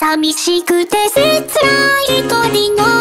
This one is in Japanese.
寂しくて切ない一人の